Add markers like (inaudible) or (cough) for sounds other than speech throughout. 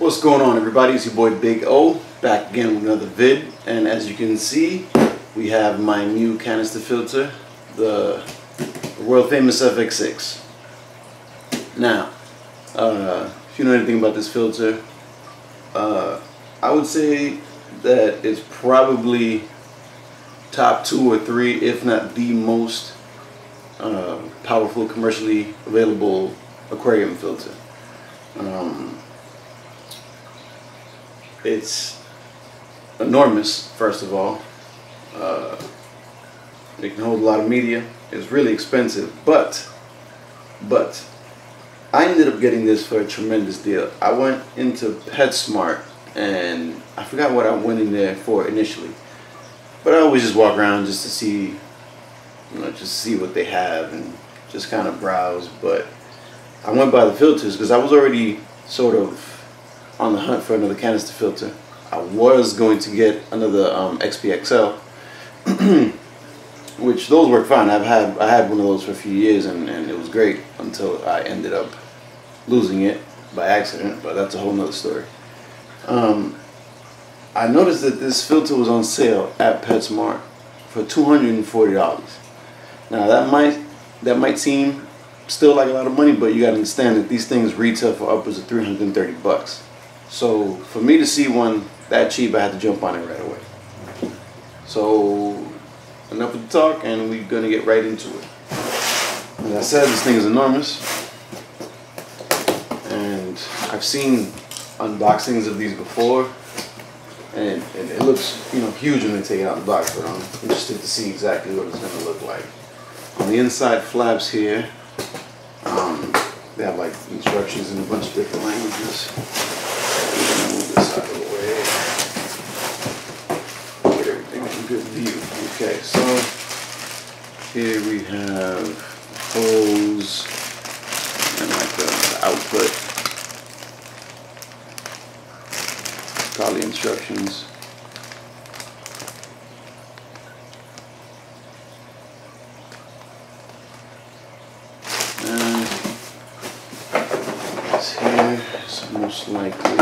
What's going on everybody? It's your boy Big O back again with another vid. And as you can see we have my new canister filter the, the world famous FX6 now uh, if you know anything about this filter uh, I would say that it's probably top two or three if not the most uh, powerful commercially available aquarium filter. Um, it's enormous, first of all. Uh, it can hold a lot of media. It's really expensive, but, but, I ended up getting this for a tremendous deal. I went into PetSmart and I forgot what I went in there for initially. But I always just walk around just to see, you know, just see what they have and just kind of browse. But I went by the filters because I was already sort of on the hunt for another canister filter. I was going to get another um, XPXL, (clears throat) which those work fine. I've had I had one of those for a few years and, and it was great until I ended up losing it by accident, but that's a whole nother story. Um, I noticed that this filter was on sale at PetSmart for $240. Now that might that might seem still like a lot of money, but you gotta understand that these things retail for upwards of 330 bucks. So for me to see one that cheap, I had to jump on it right away. So enough of the talk, and we're gonna get right into it. As I said, this thing is enormous, and I've seen unboxings of these before, and it, it looks you know huge when they take it out of the box. But I'm interested to see exactly what it's gonna look like. On the inside flaps here, um, they have like instructions in a bunch of different languages move this out of the way. Get everything in good view. Okay, so here we have hose and like the, the output. Probably instructions. And it's here, it's most likely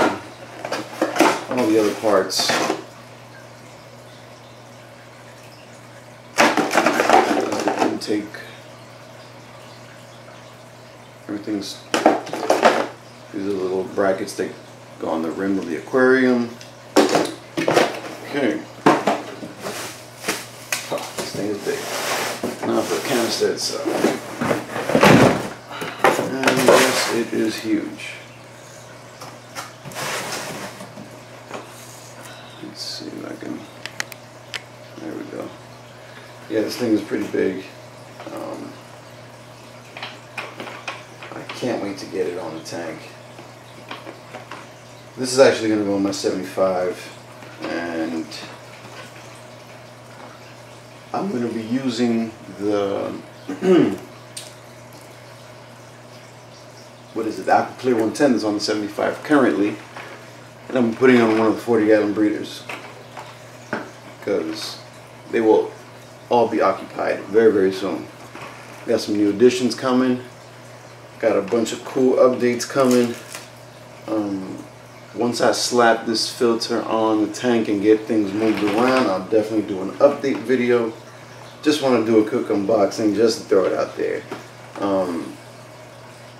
all the other parts. Intake. Everything's, these are the little brackets that go on the rim of the aquarium. Okay. Oh, this thing is big. Now for the canister itself. And yes, it is huge. Let's see if I can there we go yeah, this thing is pretty big. Um, I can't wait to get it on the tank. This is actually going to go on my 75 and I'm going to be using the (clears throat) what is it, the Aquaclear 110 is on the 75 currently and I'm putting on one of the 40 gallon breeders because they will all be occupied very, very soon. We Got some new additions coming. Got a bunch of cool updates coming. Um, once I slap this filter on the tank and get things moved around, I'll definitely do an update video. Just want to do a quick unboxing just to throw it out there. Um,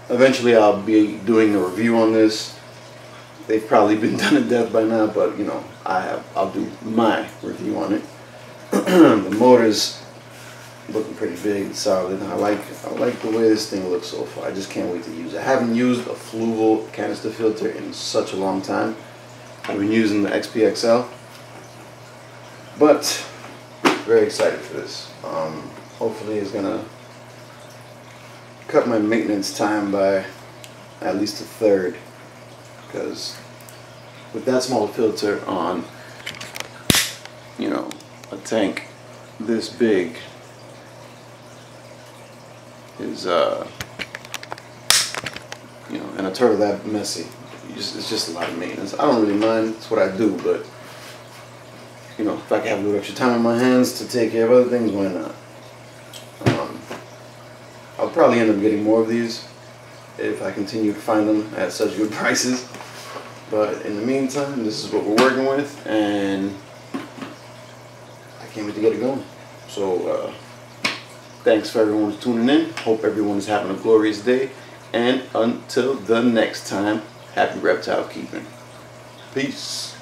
eventually I'll be doing a review on this. They've probably been (laughs) done to death by now, but you know, I have I'll do my review on it. (clears throat) the motor's looking pretty big and solid. I like I like the way this thing looks so far. I just can't wait to use it. I haven't used a Fluval canister filter in such a long time. I've been using the XPXL. But very excited for this. Um, hopefully it's gonna cut my maintenance time by at least a third because with that small filter on you know a tank this big is uh you know and a turtle that messy. Just, it's just a lot of maintenance. I don't really mind. It's what I do but you know if I can have a little extra time on my hands to take care of other things why not? Um, I'll probably end up getting more of these if I continue to find them at such good (laughs) prices. But in the meantime, this is what we're working with, and I can't wait to get it going. So, uh, thanks for everyone tuning in. Hope everyone is having a glorious day. And until the next time, happy reptile keeping. Peace.